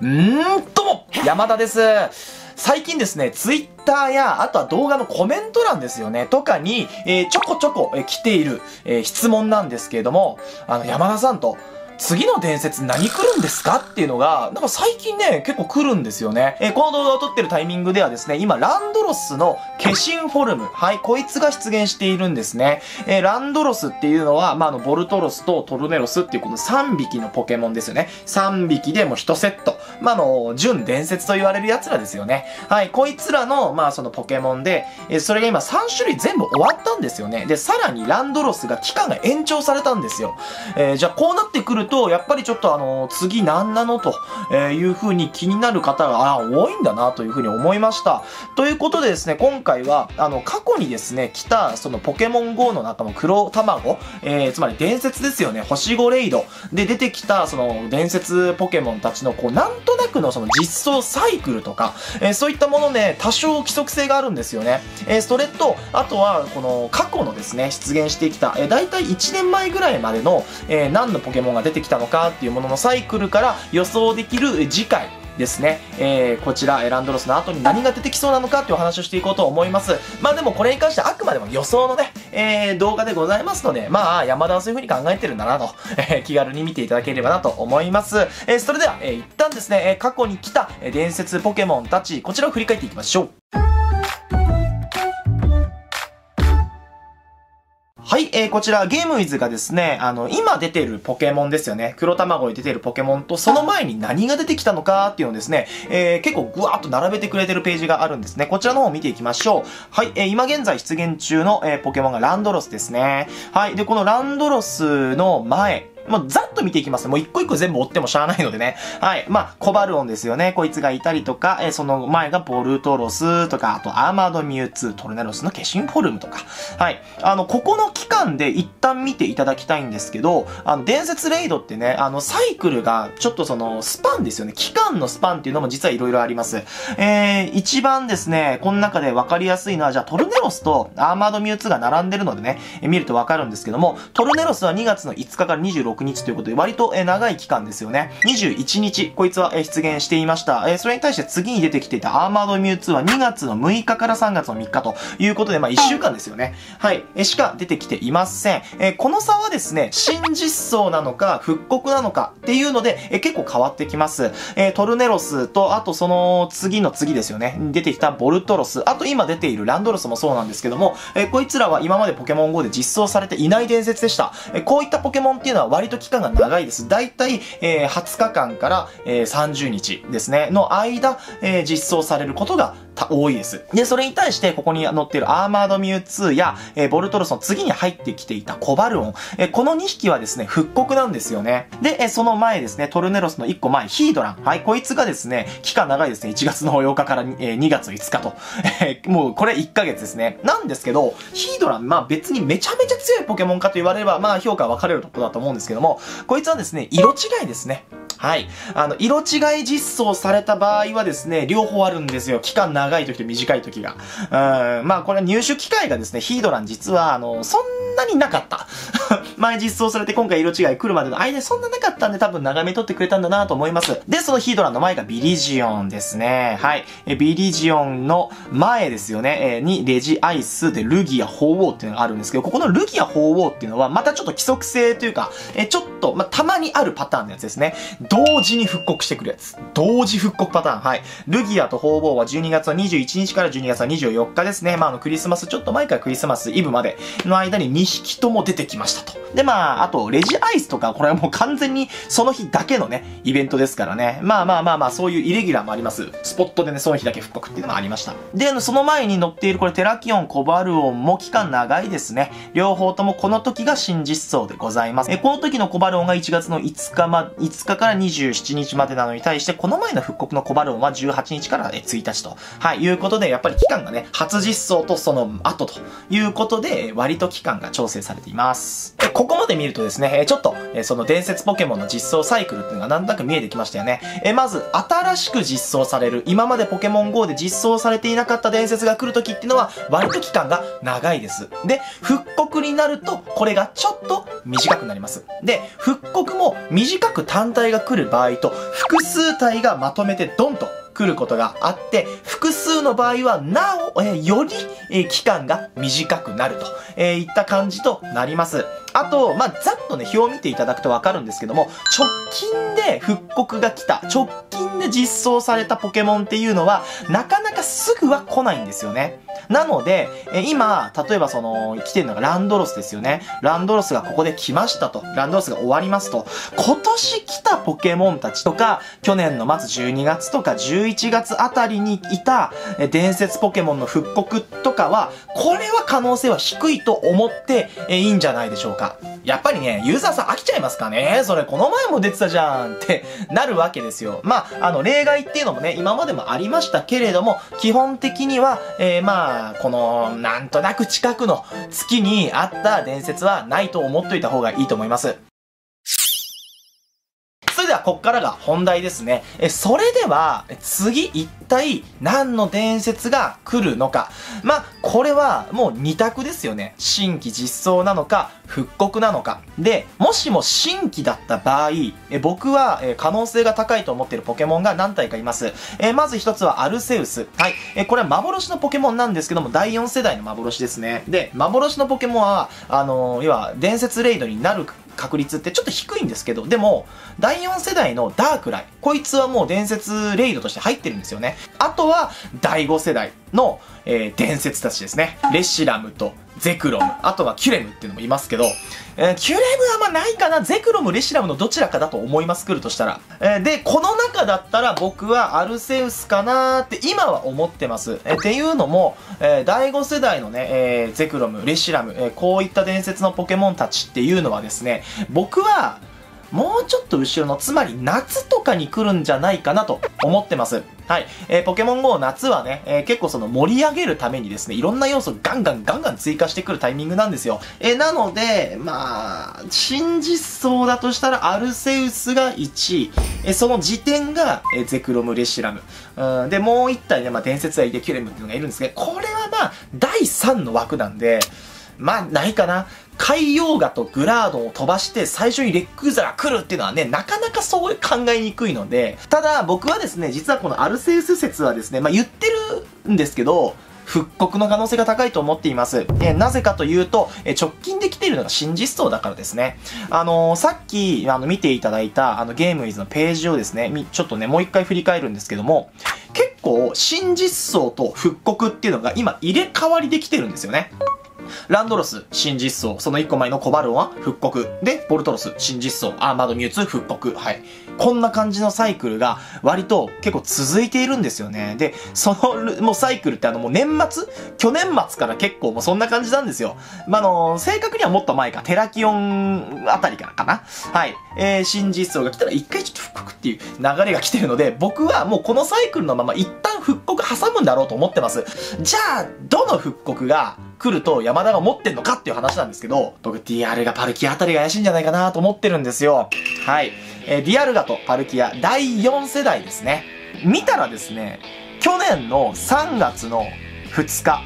うーん、どうも山田です。最近ですね、ツイッターや、あとは動画のコメント欄ですよね、とかに、えーちょこちょこ、えー来ている、えー質問なんですけれども、あの、山田さんと、次の伝説何来るんですか？っていうのが、なんか最近ね、結構来るんですよね。えーこの動画を撮ってるタイミングではですね、今、ランドロスの化身フォルム。はい、こいつが出現しているんですね。えーランドロスっていうのは、まあ、あの、ボルトロスとトルネロスっていうこの3匹のポケモンですよね。3匹でもう1セット。まあ、の、純伝説と言われる奴らですよね。はい、こいつらの、まあ、そのポケモンで、えそれが今3種類全部終わったんですよね。で、さらにランドロスが期間が延長されたんですよ。えーじゃあこうなってくると、やっぱりちょっとあの、次何なのとえいう風に気になる方が、あ多いんだなという風に思いました。ということでですね、今回は、あの、過去にですね、来た、そのポケモン GO の中の黒卵、えーつまり伝説ですよね、星5レイドで出てきた、その伝説ポケモンたちの、こう、なんとなくのその実装サイクルとか、えーそういったものね、多少規則性があるんですよね。えーそれと、あとは、この過去のですね、出現してきた、えー、大体1年前ぐらいまでの、えー何のポケモンが出てきたのかっていうもののサイクルから予想できる次回、ですね。えー、こちら、エランドロスの後に何が出てきそうなのかっていうお話をしていこうと思います。まあでもこれに関してはあくまでも予想のね、えー、動画でございますので、まあ、山田はそういう風に考えてるんだなと、えー気軽に見ていただければなと思います。えー、それでは、えー、一旦ですね、え過去に来た、伝説ポケモンたち、こちらを振り返っていきましょう。えー、こちら、ゲームウィズがですね、あの、今出てるポケモンですよね。黒卵に出てるポケモンと、その前に何が出てきたのかっていうのをですね、えー、結構ぐわーっと並べてくれてるページがあるんですね。こちらの方を見ていきましょう。はい、えー、今現在出現中の、えー、ポケモンがランドロスですね。はい、で、このランドロスの前、もうざっと見ていきます。もう一個一個全部追ってもしゃあないのでね。はい。まあ、コバルオンですよね。こいつがいたりとか、えーその前がボルトロスとか、あとアーマードミュウツー、トルネロスの化身フォルムとか。はい。あの、ここの期間で一旦見ていただきたいんですけど、あの、伝説レイドってね、あの、サイクルがちょっとその、スパンですよね。期間のスパンっていうのも実はいろいろあります。えー、一番ですね、この中で分かりやすいのは、じゃあトルネロスとアーマードミュウツーが並んでるのでね、えー見ると分かるんですけども、トルネロスは2月の5日から26 6日ということで、割とえー長い期間ですよね。21日、こいつはえー出現していました。えーそれに対して次に出てきていたアーマードミュウツーは2月の6日から3月の3日ということで、まあ1週間ですよね。はい。えーしか出てきていません。えーこの差はですね、新実装なのか、復刻なのかっていうので、えー結構変わってきます。えートルネロスと、あとその次の次ですよね。出てきたボルトロス、あと今出ているランドロスもそうなんですけども、えーこいつらは今までポケモン GO で実装されていない伝説でした。えーこういったポケモンっていうのは割と期間が長いです。だいたい、えー20日間から、えー30日ですね、の間、えー実装されることが多いです。で、それに対して、ここに載っているアーマードミュウツーや、えーボルトロスの次に入ってきていたコバルオン。えーこの2匹はですね、復刻なんですよね。で、えーその前ですね、トルネロスの1個前、ヒードラン。はい、こいつがですね、期間長いですね。1月の8日から、えー2月5日と。えーもう、これ1ヶ月ですね。なんですけど、ヒードラン、まあ別にめちゃめちゃ強いポケモンかと言われれば、まあ評価は分かれるところだと思うんですけども、こいつはですね、色違いですね。はい。あの、色違い実装された場合はですね、両方あるんですよ。期間長い時と短い時が。うん。まあ、これは入手機会がですね、ヒードラン実は、あの、そんなになかった。前実装されて今回色違い来るまでの間そんななかったんで多分長め取ってくれたんだなと思います。で、そのヒードランの前がビリジオンですね。はい。えビリジオンの前ですよね。えに、レジアイスでルギア鳳凰っていうのがあるんですけど、ここのルギア鳳凰っていうのはまたちょっと規則性というか、えちょっと、まあ、たまにあるパターンのやつですね。同時に復刻してくるやつ。同時復刻パターン。はい。ルギアと鳳凰は12月の21日から12月の24日ですね。まあ、あの、クリスマス、ちょっと前からクリスマスイブまでの間に2匹とも出てきましたと。で、まあ、あと、レジアイスとか、これはもう完全にその日だけのね、イベントですからね。まあまあまあまあ、そういうイレギュラーもあります。スポットでね、その日だけ復刻っていうのもありました。で、その前に載っているこれ、テラキオン、コバルオンも期間長いですね。両方ともこの時が新実装でございます。え、この時のコバルオンが1月の5日ま、5日から27日までなのに対して、この前の復刻のコバルオンは18日からえ1日と。はい、いうことで、やっぱり期間がね、初実装とその後ということで、割と期間が調整されています。えここまで見るとですね、えちょっと、えその伝説ポケモンの実装サイクルっていうのがなんとなく見えてきましたよね。えまず、新しく実装される、今までポケモン GO で実装されていなかった伝説が来る時っていうのは、割と期間が長いです。で、復刻になると、これがちょっと短くなります。で、復刻も短く単体が来る場合と、複数体がまとめてドンと来ることがあって、複数の場合はなお、えー、より、えー、期間が短くなると、えー、いった感じとなります。あと、まあ、ざっとね、表を見ていただくとわかるんですけども、直近で復刻が来た、直近で実装されたポケモンっていうのは、なかなかすぐは来ないんですよね。なので、え今、例えばその、来てるのがランドロスですよね。ランドロスがここで来ましたと。ランドロスが終わりますと。今年来たポケモンたちとか、去年の末12月とか11月あたりにいた、え伝説ポケモンの復刻とかは、これは可能性は低いと思って、えいいんじゃないでしょうか。やっぱりね、ユーザーさん飽きちゃいますかね？それこの前も出てたじゃんって なるわけですよ。まあ、あの、例外っていうのもね、今までもありましたけれども、基本的には、えー、まあ、この、なんとなく近くの月にあった伝説はないと思っといた方がいいと思います。れではこっからが本題ですね。え、それでは、次一体何の伝説が来るのか。まあ、これはもう二択ですよね。新規実装なのか、復刻なのか。で、もしも新規だった場合、え僕は、え可能性が高いと思ってるポケモンが何体かいます。えまず一つはアルセウス。はい。えこれは幻のポケモンなんですけども、第4世代の幻ですね。で、幻のポケモンは、あのー、要は伝説レイドになる確率ってちょっと低いんですけど、でも、第4世代のダークライ。こいつはもう伝説レイドとして入ってるんですよね。あとは、第5世代の、えー、伝説たちですね。レシラムとゼクロム、あとはキュレムっていうのもいますけど、えー、キュレムはまあないかな、ゼクロム、レシラムのどちらかだと思います、来るとしたら。えー、で、この中だったら僕はアルセウスかなーって今は思ってます。えー、っていうのも、えー、第5世代のね、えー、ゼクロム、レシラム、えー、こういった伝説のポケモンたちっていうのはですね、僕は、もうちょっと後ろの、つまり夏とかに来るんじゃないかなと思ってます。はい。えー、ポケモン GO 夏はね、えー、結構その盛り上げるためにですね、いろんな要素ガンガンガンガン追加してくるタイミングなんですよ。えー、なので、まあ、新実装だとしたらアルセウスが1位。えその時点が、えゼクロムレシラム。うん、で、もう1体ね、まあ、伝説はイデキュレムっていうのがいるんですけど、これはまあ、第3の枠なんで、まあ、ないかな。海洋画とグラードンを飛ばして最初にレックーザが来るっていうのはね、なかなかそう考えにくいので、ただ僕はですね、実はこのアルセウス説はですね、まあ言ってるんですけど、復刻の可能性が高いと思っています。えなぜかというと、え直近で来ているのが新実装だからですね。あのー、さっき、あの、見ていただいた、あの、ゲームイズのページをですね、ちょっとね、もう一回振り返るんですけども、結構、新実装と復刻っていうのが今入れ替わりできてるんですよね。ランドロス、新実装。その1個前のコバルンは復刻。で、ボルトロス、新実装。アーマードミュウツ復刻。はい。こんな感じのサイクルが割と結構続いているんですよね。で、その、もうサイクルってあのもう年末？去年末から結構もうそんな感じなんですよ。まあ、の、正確にはもっと前か、テラキオンあたりからかな。はい。えー、新実装が来たら一回ちょっと復刻っていう流れが来てるので、僕はもうこのサイクルのまま一旦復刻挟むんだろうと思ってます。じゃあ、どの復刻が来ると山田が持ってんのかっていう話なんですけど、僕 DR がパルキアあたりが怪しいんじゃないかなと思ってるんですよ。はい。えー、ディアルガとパルキア第4世代ですね。見たらですね、去年の3月の2日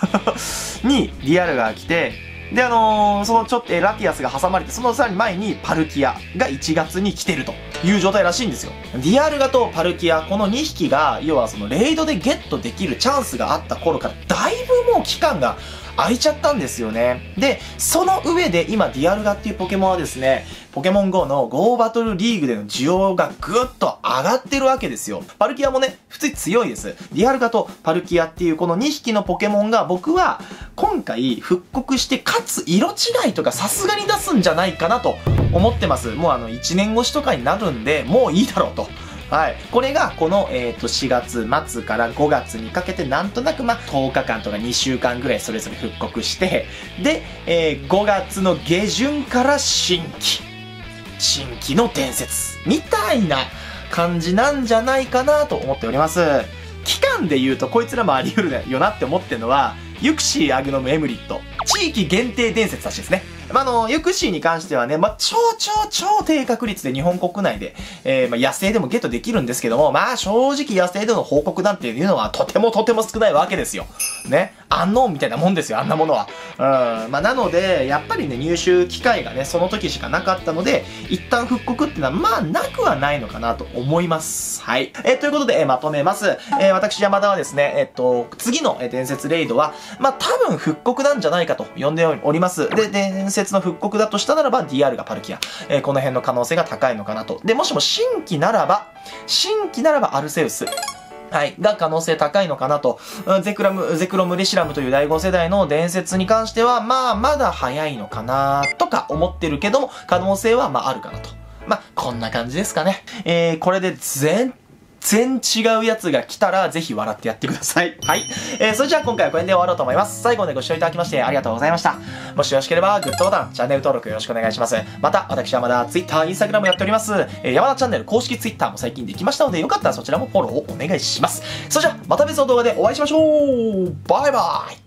にディアルガが来て、で、あのー、そのちょっと、ラティアスが挟まれて、そのさらに前にパルキアが1月に来てるという状態らしいんですよ。ディアルガとパルキア、この2匹が、要はそのレイドでゲットできるチャンスがあった頃から、だいぶもう期間が空いちゃったんですよね。で、その上で今ディアルガっていうポケモンはですね、ポケモン GO の GO バトルリーグでの需要がぐっと上がってるわけですよ。パルキアもね、普通に強いです。ディアルガとパルキアっていうこの2匹のポケモンが僕は今回復刻してかつ色違いとかさすがに出すんじゃないかなと思ってます。もうあの1年越しとかになるんで、もういいだろうと。はい。これが、この、えっ、ー、と、4月末から5月にかけて、なんとなく、ま10日間とか2週間ぐらいそれぞれ復刻して、で、えー、5月の下旬から新規。新規の伝説。みたいな感じなんじゃないかなと思っております。期間で言うと、こいつらもあり得るよなって思ってるのは、ユクシーアグノムエムリット。地域限定伝説たちですね。まあ、あの、ユクシーに関してはね、まあ、超超超低確率で日本国内で、えー、まあ、野生でもゲットできるんですけども、まあ、正直野生での報告なんていうのはとてもとても少ないわけですよ。ね。アンノーンみたいなもんですよ、あんなものは。うん。まあ、なので、やっぱりね、入手機会がね、その時しかなかったので、一旦復刻っていうのは、まあ、なくはないのかなと思います。はい。えー、ということで、えー、まとめます。えー、私、山田はですね、えっと、次の、伝説レイドは、まあ、多分復刻なんじゃないかと呼んでおります。で、伝説の復刻だとしたならば、DR がパルキア。えー、この辺の可能性が高いのかなと。で、もしも新規ならば、新規ならばアルセウス。はい。が可能性高いのかなと。ゼクラム、ゼクロムリシラムという第5世代の伝説に関しては、まあ、まだ早いのかなとか思ってるけども、可能性はまああるかなと。まあ、こんな感じですかね。えー、これで全全違うやつが来たら、ぜひ笑ってやってください。はい。えー、それじゃあ今回はこれで終わろうと思います。最後までご視聴いただきましてありがとうございました。もしよろしければ、グッドボタン、チャンネル登録よろしくお願いします。また、私はまだ Twitter、Instagram やっております。えー、山田チャンネル公式 Twitter も最近できましたので、よかったらそちらもフォローをお願いします。それじゃあ、また別の動画でお会いしましょうバイバイ